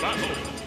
battle!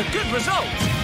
A good result.